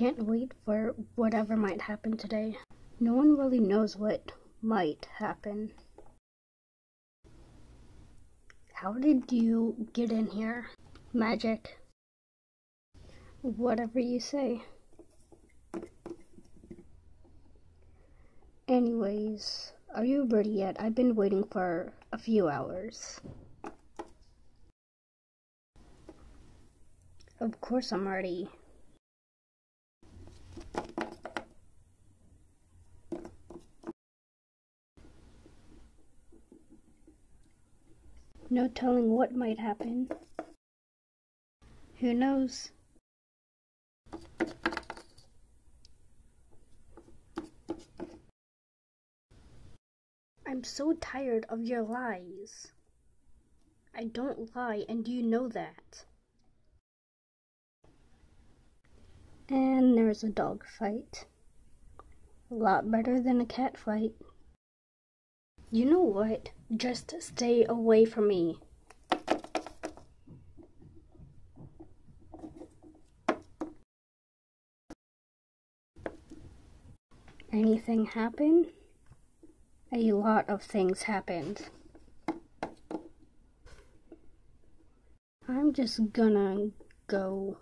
can't wait for whatever might happen today. No one really knows what might happen. How did you get in here? Magic. Whatever you say. Anyways, are you ready yet? I've been waiting for a few hours. Of course I'm ready. No telling what might happen. Who knows? I'm so tired of your lies. I don't lie, and you know that. And there's a dog fight. A lot better than a cat fight. You know what? Just stay away from me. Anything happen? A lot of things happened. I'm just gonna go.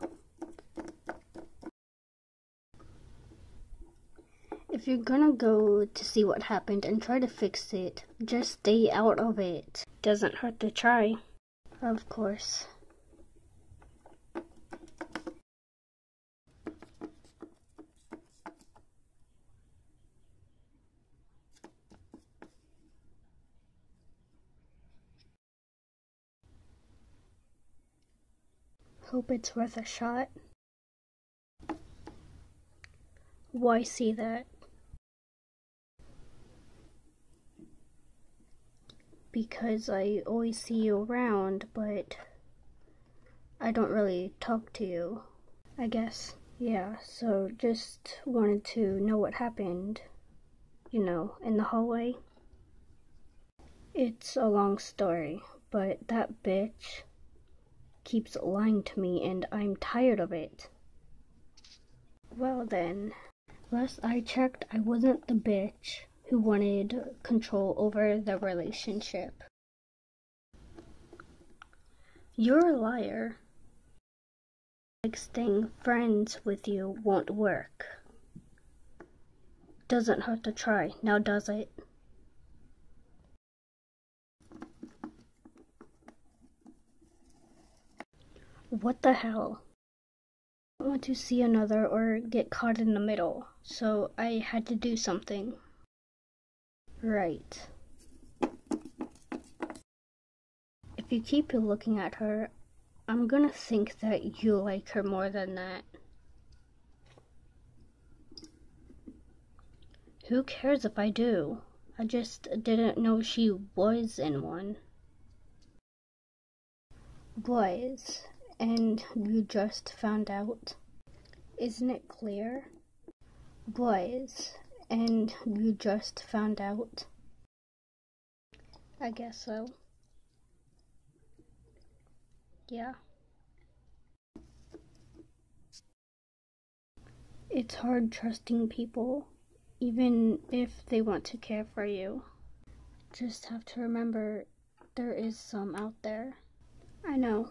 You're gonna go to see what happened and try to fix it, just stay out of it. Doesn't hurt to try. Of course. Hope it's worth a shot. Why see that? Because I always see you around, but I don't really talk to you. I guess. Yeah, so just wanted to know what happened, you know, in the hallway. It's a long story, but that bitch keeps lying to me and I'm tired of it. Well then, last I checked, I wasn't the bitch who wanted control over the relationship. You're a liar. Like staying friends with you won't work. Doesn't hurt to try, now does it? What the hell? I don't want to see another or get caught in the middle, so I had to do something. Right. If you keep looking at her, I'm gonna think that you like her more than that. Who cares if I do? I just didn't know she was in one. Was and you just found out? Isn't it clear? Was, and you just found out? I guess so. Yeah. It's hard trusting people, even if they want to care for you. Just have to remember there is some out there. I know.